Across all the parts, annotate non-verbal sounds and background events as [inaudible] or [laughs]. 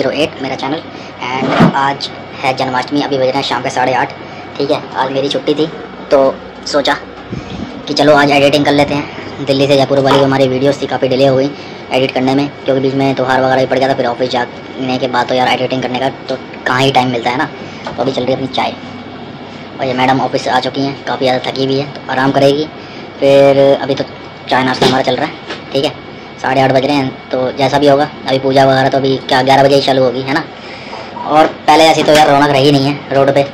Zero eight मेरा channel. And आज है जन्माष्टमी, अभी बज रहे हैं शाम के साढ़े आठ। ठीक है, आज मेरी छुट्टी थी तो सोचा कि चलो आज एडिटिंग कर लेते हैं। दिल्ली से जयपुर वाली हमारी वीडियोस थी, काफ़ी डिले हो गई एडिट करने में, क्योंकि बीच में त्यौहार वगैरह भी पड़ गया था, फिर ऑफ़िस जाने के बाद तो यार एडिटिंग करने का तो कहाँ ही टाइम मिलता है ना। तो अभी चल रही है अपनी चाय। और ये मैडम ऑफ़िस आ चुकी हैं, काफ़ी ज़्यादा थकी हुई है तो आराम करेगी। फिर अभी तो चाय नाश्ता हमारा चल रहा है, ठीक है। साढ़े आठ बज रहे हैं तो जैसा भी होगा, अभी पूजा वगैरह तो अभी क्या, ग्यारह बजे ही चालू होगी, है ना? और पहले ऐसी तो यार रौनक रही नहीं है रोड पे,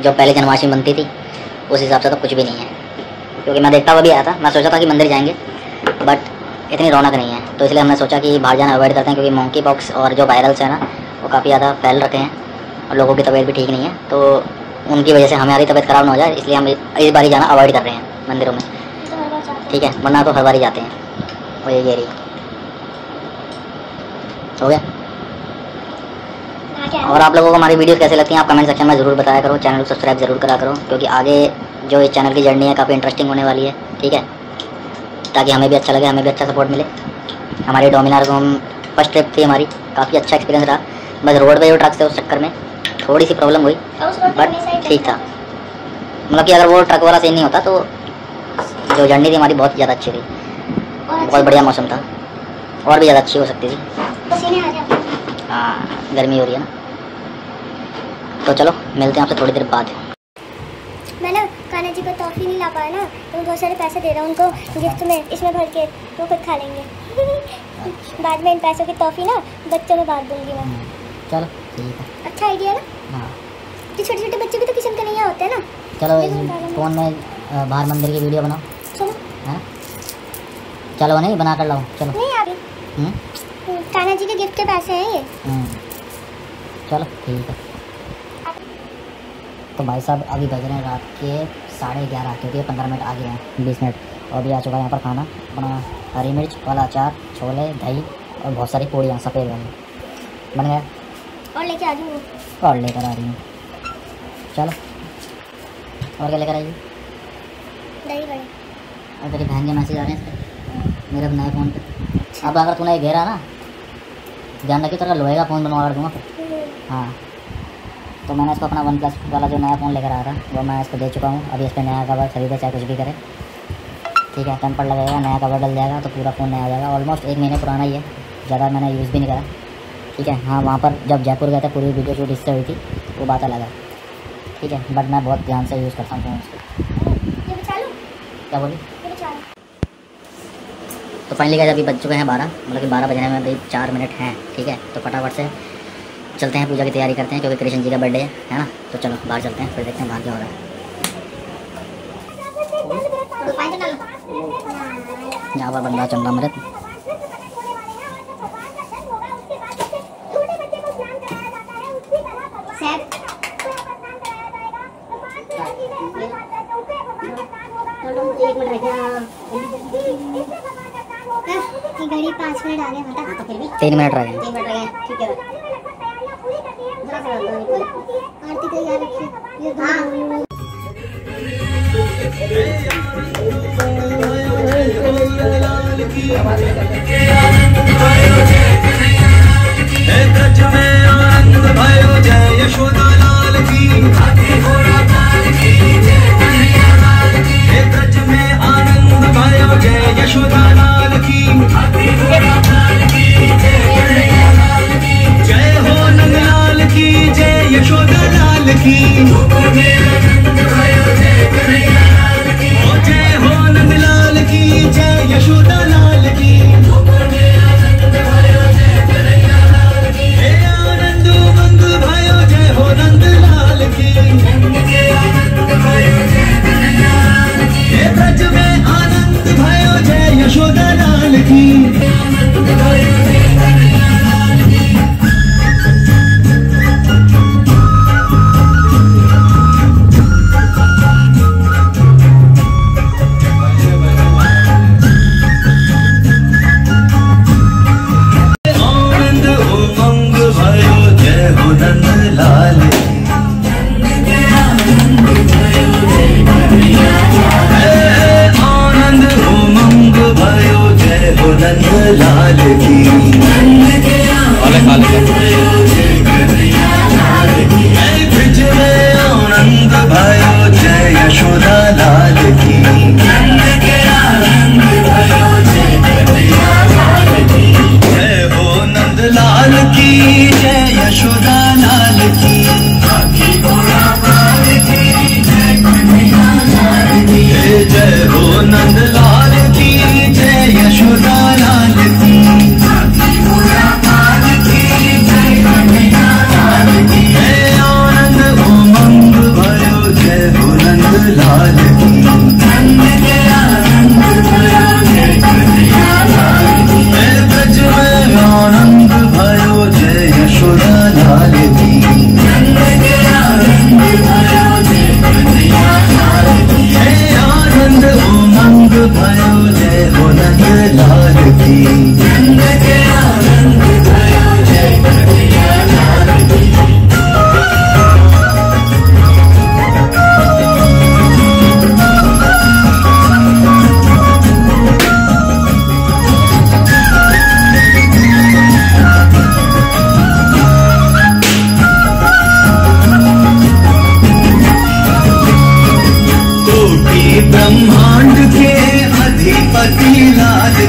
जो पहले जन्माष्टमी बनती थी, उस हिसाब से तो कुछ भी नहीं है। क्योंकि मैं देखता हुआ भी आया था, मैं सोचा था कि मंदिर जाएँगे बट इतनी रौनक नहीं है। तो इसलिए हमने सोचा कि बाहर जाना अवॉइड करते हैं, क्योंकि मोंकी बॉक्स और जो वायरल्स है ना, वो काफ़ी ज़्यादा फैल रखे हैं, और लोगों की तबीयत भी ठीक नहीं है। तो उनकी वजह से हमारी तबीयत ख़राब ना हो जाए, इसलिए हम इस बार ही जाना अवॉइड कर रहे हैं मंदिरों में। ठीक है, वरना तो हर बार ही जाते हैं। और ये रही हो गया और आप लोगों को हमारी वीडियो कैसे लगती हैं आप कमेंट सेक्शन में ज़रूर बताया करो चैनल को सब्सक्राइब ज़रूर करा करो क्योंकि आगे जो इस चैनल की जर्नी है काफ़ी इंटरेस्टिंग होने वाली है ठीक है? ताकि हमें भी अच्छा लगे हमें भी अच्छा सपोर्ट मिले। हमारे डोमिनार को हम फ़र्स्ट ट्रिप थी हमारी काफ़ी अच्छा एक्सपीरियंस रहा। बस रोड पे जो ट्रक थे उस चक्कर में थोड़ी सी प्रॉब्लम हुई बट ठीक था। मतलब कि अगर वो ट्रक वाला सीन नहीं होता तो जो जर्नी थी हमारी बहुत ज़्यादा अच्छी थी बहुत बढ़िया मौसम था। और भी ज़्यादा अच्छी हो सकती थी। हाँ। गर्मी हो रही है ना। तो चलो मिलते हैं आपसे थोड़ी देर बाद। मैं ना कान्हा जी को टॉफ़ी नहीं ला पाया ना तो मैं बहुत सारे पैसे दे रहा हूँ उनको गिफ्ट में। इसमें भर के वो खुद खा लेंगे। [laughs] बाद में इन पैसों की टॉफ़ी ना बच्चों में बांट दूँगी मैं। चलो ठीक है। अच्छा आइडिया ना? हाँ। कि छोटे छोटे बच्चे भी तो किचन कन्हैया होते हैं ना। चलो फ़ोन में बाहर मंदिर की वीडियो बनाओ। चलो है? चलो नहीं बना कर लाओ चलो। नहीं आ रही हम्म? कान्हा जी के गिफ्ट के पैसे हैं ये। हम्म। चलो ठीक है। तो भाई साहब अभी बज रहे हैं रात के साढ़े ग्यारह क्योंकि पंद्रह मिनट आगे हैं बीस मिनट। और भी आ चुका है यहाँ पर खाना अपना हरी मिर्च वाला अचार छोले दही और बहुत सारी पूड़ियाँ सफ़ेद वाली। बन गया? और लेके आ जाऊँ और लेकर आ रही हूँ। चलो। और क्या लेकर आइए दही बड़े और तेरी बहन के मैसेज आ रहे हैं मेरे नए फ़ोन पे। अब अगर तूने घेरा ना ध्यान रखिए तेरा लोहे का फ़ोन बनवा कर दूँगा फिर। हाँ। तो मैंने इसको अपना वन प्लस वाला जो नया फ़ोन लेकर आया था वो मैं इसको दे चुका हूँ। अभी इस पर नया कवर खरीदे चाहे कुछ भी करे। ठीक है टेम्पर लगेगा नया कवर डल जाएगा तो पूरा फ़ोन नया आ जाएगा। ऑलमोस्ट एक महीने पुराना ही है ज़्यादा मैंने यूज़ भी नहीं करा। ठीक है हाँ वहाँ पर जब जयपुर गए थे पूरी वीडियो शूट इससे हुई थी वो बात अलग है। ठीक है बट मैं बहुत ध्यान से यूज़ करता हूँ फ़ोन उसको क्या बोली? तो फाइनली गाइस अभी बज चुके हैं बारह मतलब कि बारह बजने में अभी चार मिनट हैं ठीक है? तो फटाफट से चलते हैं पूजा की तैयारी करते हैं क्योंकि कृष्ण जी का बर्थडे है है ना? तो चलो बाहर चलते हैं फिर देखते हैं बाहर क्या हो रहा है। यहाँ पर बंदा चंगा मृत ये घड़ी पाँच मिनट आगे बता तो फिर भी तीन मिनट रह गए तीन मिनट लगे ठीक है। आरती तैयार याद ये हाँ हे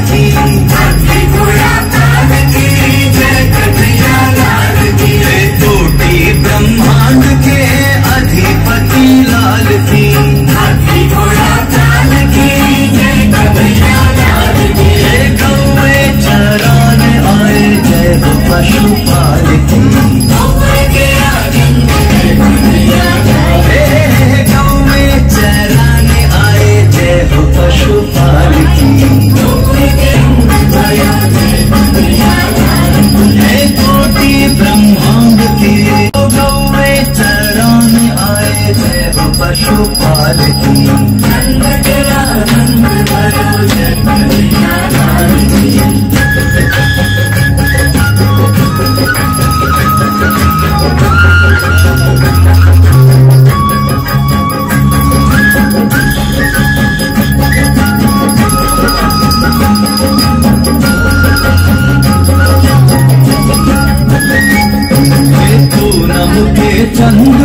की जय पशुपाल की हे चंद